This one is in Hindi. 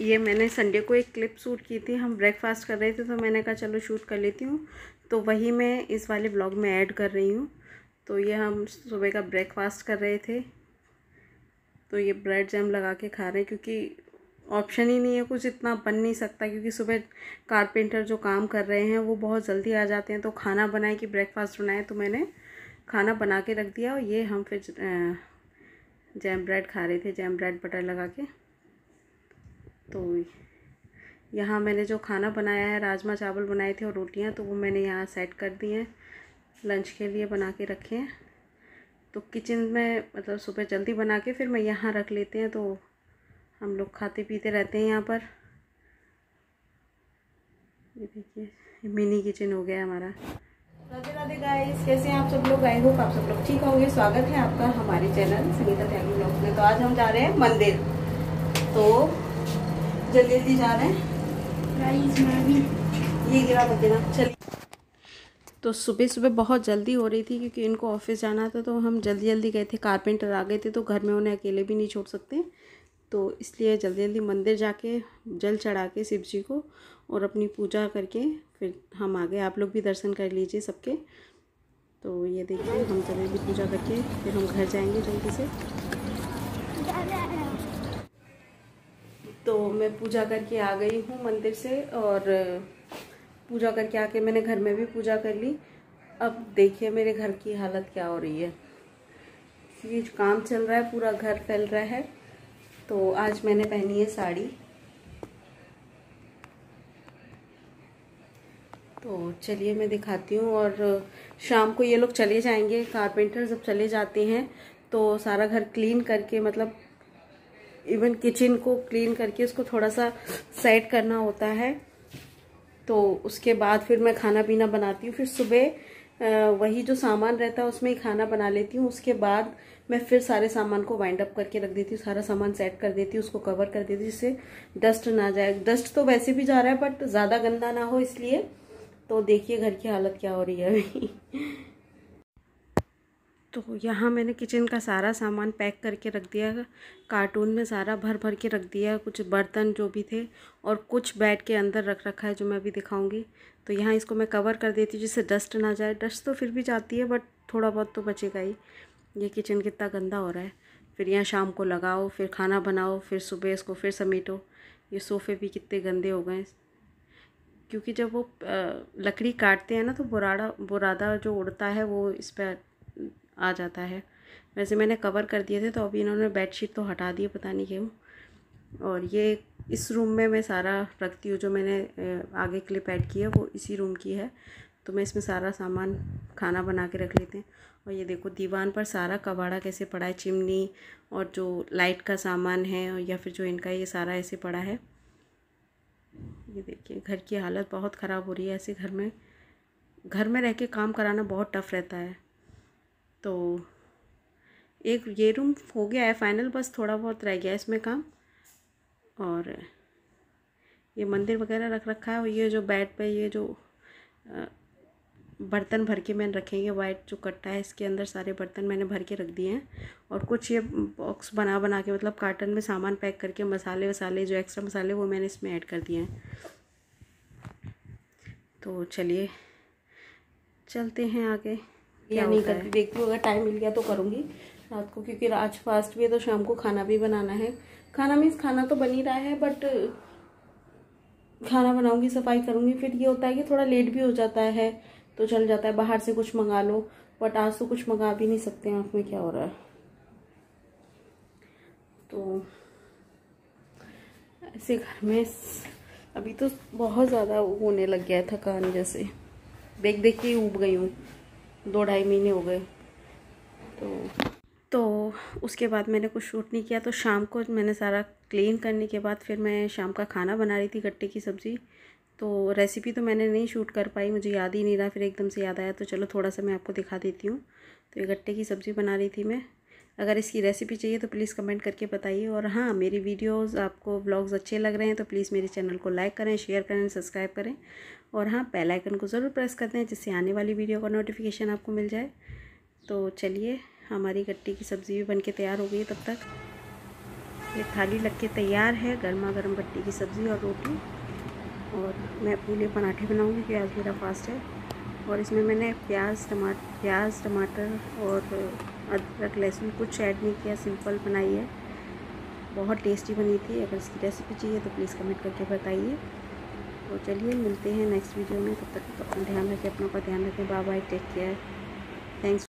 ये मैंने संडे को एक क्लिप शूट की थी, हम ब्रेकफास्ट कर रहे थे तो मैंने कहा चलो शूट कर लेती हूँ। तो वही मैं इस वाले ब्लॉग में ऐड कर रही हूँ। तो ये हम सुबह का ब्रेकफास्ट कर रहे थे। तो ये ब्रेड जैम लगा के खा रहे हैं, क्योंकि ऑप्शन ही नहीं है कुछ, इतना बन नहीं सकता, क्योंकि सुबह कारपेंटर जो काम कर रहे हैं, वो बहुत जल्दी आ जाते हैं। तो खाना बनाए कि ब्रेकफास्ट बनाए तो मैंने खाना बना के रख दिया और ये हम फिर जैम ब्रेड खा रहे थे जैम ब्रेड बटर लगा के। तो यहाँ मैंने जो खाना बनाया है, राजमा चावल बनाए थे और रोटियाँ तो वो मैंने यहाँ सेट कर दी हैं, लंच के लिए बना के रखे हैं। तो किचन में मतलब सुबह जल्दी बना के फिर मैं यहाँ रख लेते हैं तो हम लोग खाते पीते रहते हैं यहाँ पर। ये देखिए मिनी किचन हो गया हमारा। राधे राधे गाइस कैसे हैं आप सब लोग? आई होप आप सब लोग ठीक होंगे। स्वागत है आपका हमारे चैनल संगीता त्यागी ब्लॉग में। तो आज हम जा रहे हैं मंदिर। तो जल्दी जल्दी जा रहे हैं। ये गिरा मत देना। चलिए तो सुबह सुबह बहुत जल्दी हो रही थी क्योंकि इनको ऑफ़िस जाना था तो हम जल्दी जल्दी गए थे। कारपेंटर आ गए थे तो घर में उन्हें अकेले भी नहीं छोड़ सकते। तो इसलिए जल्दी जल्दी मंदिर जाके जल चढ़ा के शिव जी को और अपनी पूजा करके फिर हम आ गए। आप लोग भी दर्शन कर लीजिए सबके। तो ये देखिए हम जल्दी पूजा करके फिर हम घर जाएँगे जल्दी से। तो मैं पूजा करके आ गई हूँ मंदिर से और पूजा करके आके मैंने घर में भी पूजा कर ली। अब देखिए मेरे घर की हालत क्या हो रही है। ये काम चल रहा है, पूरा घर फैल रहा है। तो आज मैंने पहनी है साड़ी। तो चलिए मैं दिखाती हूँ और शाम को ये लोग चले जाएँगे। कारपेंटर जब चले जाते हैं। तो सारा घर क्लीन करके मतलब इवन किचन को क्लीन करके उसको थोड़ा सा सेट करना होता है। तो उसके बाद फिर मैं खाना पीना बनाती हूँ। फिर सुबह वही जो सामान रहता है उसमें ही खाना बना लेती हूँ। उसके बाद मैं फिर सारे सामान को वाइंड अप करके रख देती हूँ। सारा सामान सेट कर देती हूँ, उसको कवर कर देती हूँ, जिससे डस्ट ना जाए। डस्ट तो वैसे भी जा रहा है बट ज़्यादा गंदा ना हो इसलिए। तो देखिए घर की हालत क्या हो रही है अभी। तो यहाँ मैंने किचन का सारा सामान पैक करके रख दिया, कार्टून में सारा भर भर के रख दिया, कुछ बर्तन जो भी थे और कुछ बेड के अंदर रख रखा है जो मैं अभी दिखाऊँगी। तो यहाँ इसको मैं कवर कर देती हूँ जिससे डस्ट ना जाए। डस्ट तो फिर भी जाती है, बट थोड़ा बहुत तो बचेगा ही। ये किचन कितना गंदा हो रहा है। फिर यहाँ शाम को लगाओ, फिर खाना बनाओ, फिर सुबह इसको फिर समेटो। ये सोफ़े भी कितने गंदे हो गए। क्योंकि जब वो लकड़ी काटते हैं ना तो बुराड़ा, बुरादा जो उड़ता है वो इस पर आ जाता है। वैसे मैंने कवर कर दिए थे तो अभी इन्होंने बेडशीट तो हटा दिए, पता नहीं क्यों। और ये इस रूम में मैं सारा रखती हूँ, जो मैंने आगे क्लिप ऐड की है, वो इसी रूम की है। तो मैं इसमें सारा सामान, खाना बना के रख लेते हैं। और ये देखो, दीवान पर सारा कबाड़ा कैसे पड़ा है, चिमनी और जो लाइट का सामान है या फिर जो इनका ये सारा ऐसे पड़ा है। ये देखिए, घर की हालत बहुत ख़राब हो रही है ऐसे घर में। घर में रह के काम कराना बहुत टफ़ रहता है। तो एक ये रूम हो गया है फाइनल बस थोड़ा बहुत रह गया है इसमें काम। और ये मंदिर वगैरह रख रखा है और ये जो बेड पे ये जो बर्तन भर के मैंने रखेंगे वाइट जो कट्टा है, इसके अंदर सारे बर्तन मैंने भर के रख दिए हैं। और कुछ ये बॉक्स बना बना के मतलब कार्टन में सामान पैक करके मसाले वसाले, जो एक्स्ट्रा मसाले, वो मैंने इसमें ऐड कर दिए हैं। तो चलिए, चलते हैं आगे। या नहीं करती देखती हूँ अगर टाइम मिल गया तो करूँगी रात को क्योंकि आज फास्ट भी है तो शाम को खाना भी बनाना है। खाना मीन्स खाना तो बन ही रहा है बट खाना बनाऊँगी सफ़ाई करूँगी फिर ये होता है कि थोड़ा लेट भी हो जाता है तो चल जाता है बाहर से कुछ मंगा लो बट आज तो कुछ मंगा भी नहीं सकते आँख में क्या हो रहा है? तो ऐसे घर में अभी तो बहुत ज़्यादा होने लग गया है थकान जैसे। देख देख के उब गई हूँ। दो ढाई महीने हो गए। तो तो उसके बाद मैंने कुछ शूट नहीं किया तो शाम को मैंने सारा क्लीन करने के बाद फिर मैं शाम का खाना बना रही थी गट्टे की सब्ज़ी। तो रेसिपी तो मैंने नहीं शूट कर पाई, मुझे याद ही नहीं रहा, फिर एकदम से याद आया तो चलो थोड़ा सा मैं आपको दिखा देती हूँ। तो ये गट्टे की सब्ज़ी बना रही थी मैं। अगर इसकी रेसिपी चाहिए तो प्लीज़ कमेंट करके बताइए। और हाँ मेरी वीडियोस आपको ब्लॉग्स अच्छे लग रहे हैं तो प्लीज़ मेरे चैनल को लाइक करें शेयर करें सब्सक्राइब करें। और हाँ बेल आइकन को ज़रूर प्रेस कर दें जिससे आने वाली वीडियो का नोटिफिकेशन आपको मिल जाए। तो चलिए, हमारी गट्टी की सब्ज़ी भी बन के तैयार हो गई तब तक। ये थाली लग के तैयार है गर्मा गर्म गट्टी की सब्ज़ी और रोटी। और मैं लिए पराठे बनाऊँगी, प्याज मेरा फास्ट है। और इसमें मैंने प्याज टमाटर प्याज, टमाटर और अदरक, लहसुन कुछ ऐड नहीं किया सिंपल बनाई है। बहुत टेस्टी बनी थी। अगर इसकी रेसिपी चाहिए तो प्लीज़ कमेंट करके बताइए। तो चलिए, मिलते हैं नेक्स्ट वीडियो में। तब तक अपना ध्यान रखें, अपनों का ध्यान रखें। Bye bye take care thanks